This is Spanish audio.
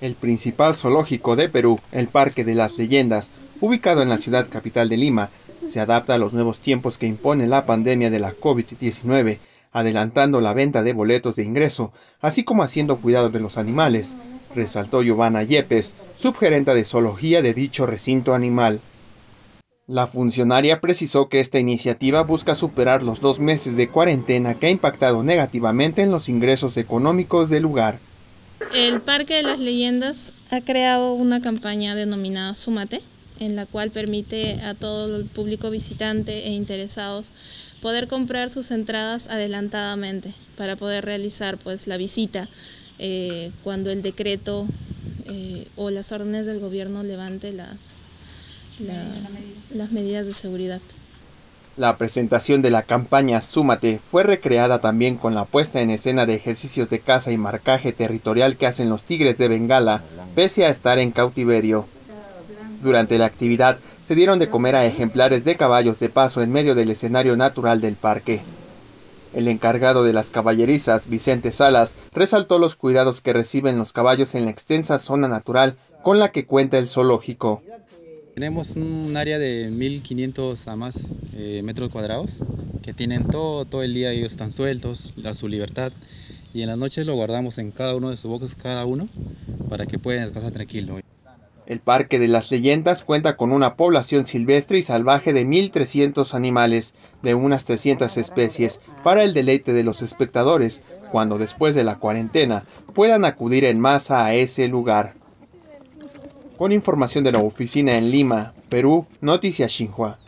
El principal zoológico de Perú, el Parque de las Leyendas, ubicado en la ciudad capital de Lima, se adapta a los nuevos tiempos que impone la pandemia de la COVID-19, adelantando la venta de boletos de ingreso, así como haciendo cuidado de los animales, resaltó Giovanna Yepes, subgerenta de zoología de dicho recinto animal. La funcionaria precisó que esta iniciativa busca superar los dos meses de cuarentena que ha impactado negativamente en los ingresos económicos del lugar. El Parque de las Leyendas ha creado una campaña denominada Súmate, en la cual permite a todo el público visitante e interesados poder comprar sus entradas adelantadamente para poder realizar pues la visita eh, cuando el decreto eh, o las órdenes del gobierno levante las, las medidas de seguridad. La presentación de la campaña Súmate fue recreada también con la puesta en escena de ejercicios de caza y marcaje territorial que hacen los tigres de Bengala, pese a estar en cautiverio. Durante la actividad se dieron de comer a ejemplares de caballos de paso en medio del escenario natural del parque. El encargado de las caballerizas, Vicente Salas, resaltó los cuidados que reciben los caballos en la extensa zona natural con la que cuenta el zoológico. Tenemos un área de 1500 a más eh, metros cuadrados que tienen todo, todo el día ellos están sueltos, a su libertad y en las noches lo guardamos en cada uno de sus boxes cada uno para que puedan descansar tranquilo. El Parque de las Leyendas cuenta con una población silvestre y salvaje de 1.300 animales, de unas 300 especies, para el deleite de los espectadores, cuando después de la cuarentena puedan acudir en masa a ese lugar. Con información de la oficina en Lima, Perú, Noticias Xinhua.